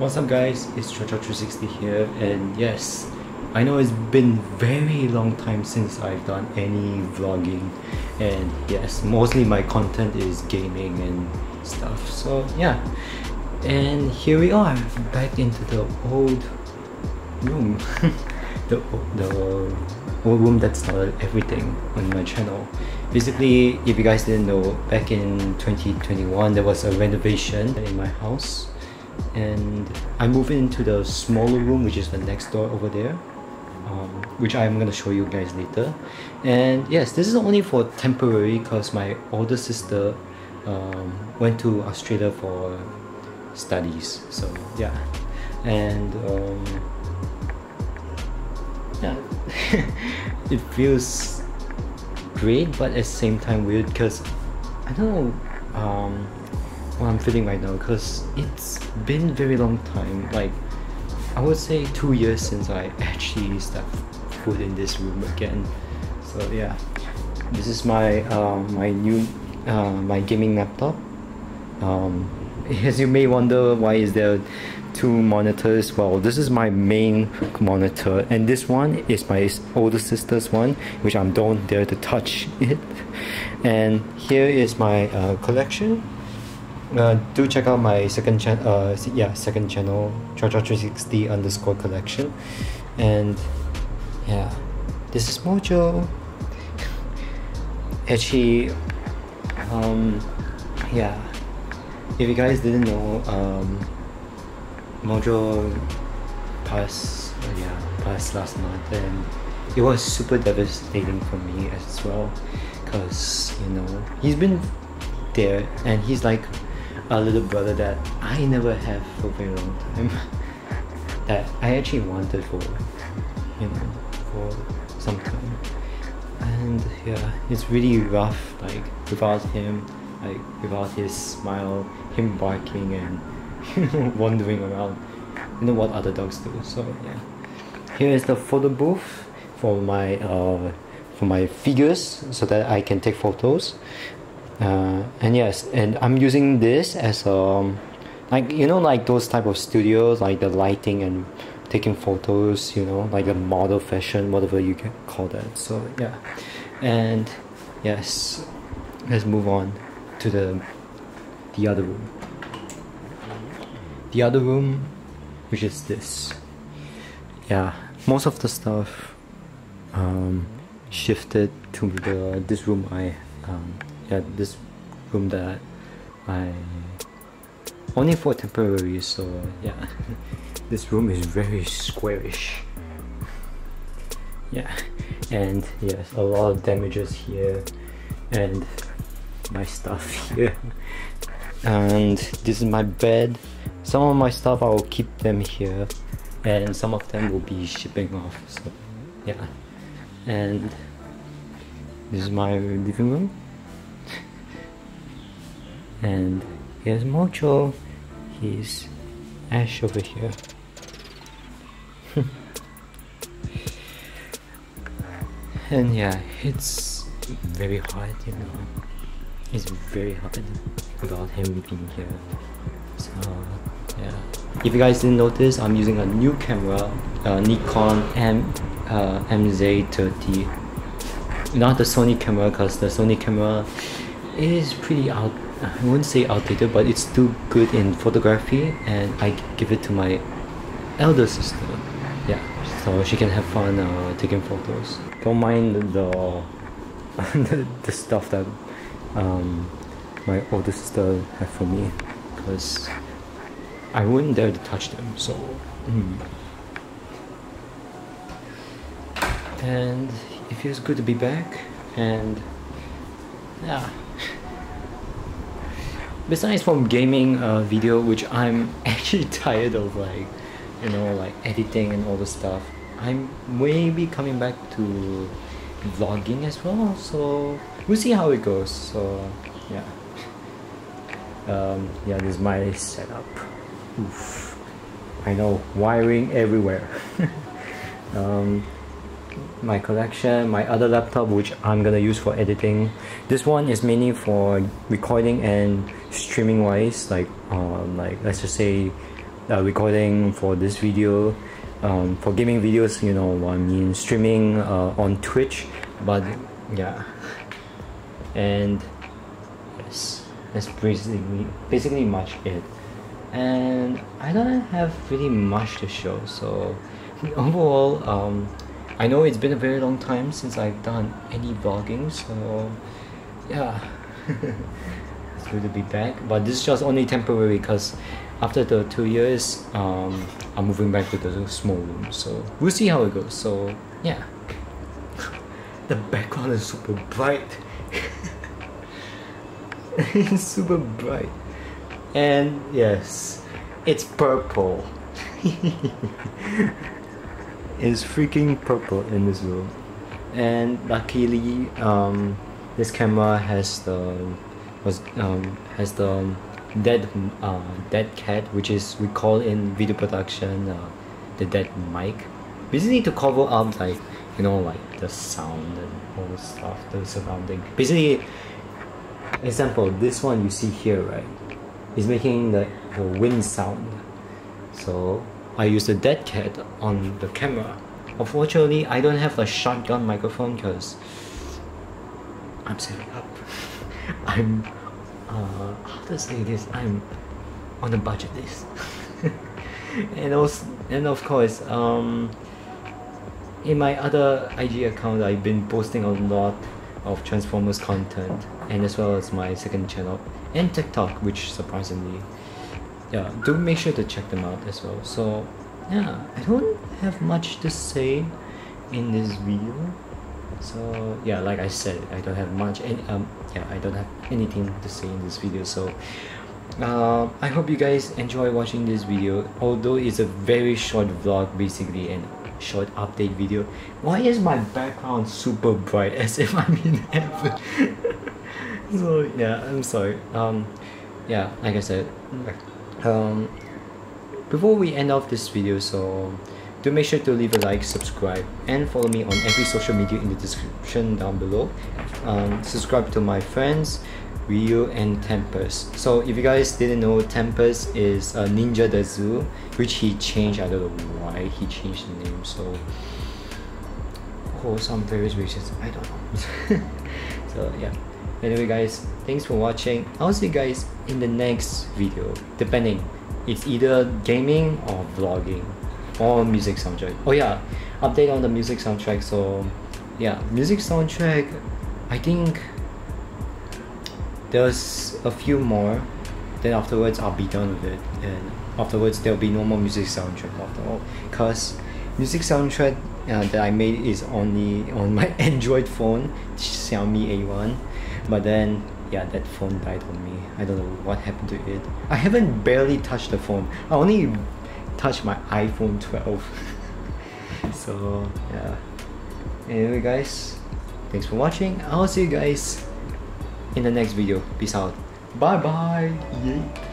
What's up guys, it's Treadshot360 here and yes, I know it's been very long time since I've done any vlogging and yes, mostly my content is gaming and stuff so yeah. And here we are back into the old room. The, the old room that started everything on my channel. Basically if you guys didn't know back in 2021 there was a renovation in my house and I moved into the smaller room which is the next door over there um, which I'm gonna show you guys later. And yes this is only for temporary because my older sister um, went to Australia for studies so yeah. And um, yeah. It feels great but at the same time weird because I don't know um, what I'm feeling right now because it's been very long time. Like I would say two years since I actually stepped foot in this room again. So yeah. This is my uh, my new uh, my gaming laptop. Um, as you may wonder why is there two monitors? Well this is my main monitor and this one is my older sister's one which I don't dare to touch it. And here is my uh, collection uh, do check out my second channel uh yeah second channel Treadshot360 underscore collection. And yeah this is mojo. Actually um yeah if you guys didn't know um mojo passed uh, yeah passed last month and it was super devastating for me as well because you know he's been there and he's like a little brother that I never have for a very long time that I actually wanted for you know for some time. And yeah it's really rough like without him like without his smile him barking and wandering around. You know what other dogs do so yeah. Here is the photo booth for my uh for my figures so that I can take photos uh, and yes and i'm using this as um like you know like those type of studios like the lighting and taking photos you know like a model fashion whatever you can call that. So yeah. And yes let's move on to the the other room. The other room which is this. Yeah most of the stuff um, shifted to the this room I um, yeah this room that I only for temporary so yeah. This room is very squarish. Yeah and yes a lot of damages here and my stuff here. And this is my bed. Some of my stuff I will keep them here and some of them will be shipping off so yeah. And this is my living room and here's Mojo he's Ash over here. And yeah it's very hard you know. It's very hard about him being here. So yeah. If you guys didn't notice I'm using a new camera uh, Nikon M uh, MZ30 not the Sony camera because the Sony camera is pretty out I wouldn't say outdated but it's too good in photography and I give it to my elder sister. Yeah so she can have fun uh, taking photos. Don't mind the the, the stuff that um, my older sister had for me because I wouldn't dare to touch them so mm. and it feels good to be back and yeah besides from gaming uh, video which I'm actually tired of like you know like editing and all the stuff I'm maybe coming back to vlogging as well so we'll see how it goes so yeah um, yeah this is my setup Oof. I know wiring everywhere um, my collection, my other laptop which I'm gonna use for editing. This one is mainly for recording and streaming wise, like um, like let's just say uh, recording for this video um, for gaming videos you know I mean streaming uh, on Twitch but yeah. And yes that's basically basically much it. And I don't have really much to show so overall um, I know it's been a very long time since I've done any vlogging so yeah good to be back but this is just only temporary because after the two years um, I'm moving back to the small room so we'll see how it goes. So yeah. The background is super bright. It's super bright. And yes it's purple. It's freaking purple in this room. And luckily um, this camera has the was um, has the dead uh, dead cat which is we call in video production uh, the dead mic. Basically to cover up like you know like the sound and all the stuff the surrounding. Basically example this one you see here right is making the, the wind sound. So I use the dead cat on the camera. Unfortunately I don't have a shotgun microphone because I'm setting up I'm uh, how to say this? I'm on a budget list. And also and of course um in my other IG account I've been posting a lot of Transformers content and as well as my second channel and TikTok which surprisingly yeah do make sure to check them out as well. So yeah I don't have much to say in this video so yeah like I said I don't have much and um yeah I don't have anything to say in this video. So uh, I hope you guys enjoy watching this video. Although it's a very short vlog basically and short update video why is my background super bright? As if I'm in heaven. So yeah I'm sorry. Um yeah like I said um before we end off this video so do make sure to leave a like subscribe and follow me on every social media in the description down below um, subscribe to my friends Ryu and Tempest. So if you guys didn't know, Tempest is a NinjaDezu, which he changed. I don't know why he changed the name. So for some various reasons, I don't know. so yeah. Anyway, guys, thanks for watching. I'll see you guys in the next video. Depending, it's either gaming or vlogging or music soundtrack. Oh yeah, update on the music soundtrack. So yeah, music soundtrack. I think there's a few more then afterwards I'll be done with it and afterwards there'll be no more music soundtrack after all because music soundtrack uh, that I made is only on my Android phone Xiaomi A1 but then yeah that phone died on me I don't know what happened to it I haven't barely touched the phone I only touched my iPhone 12 so yeah anyway guys thanks for watching I'll see you guys in the next video. Peace out. Bye bye.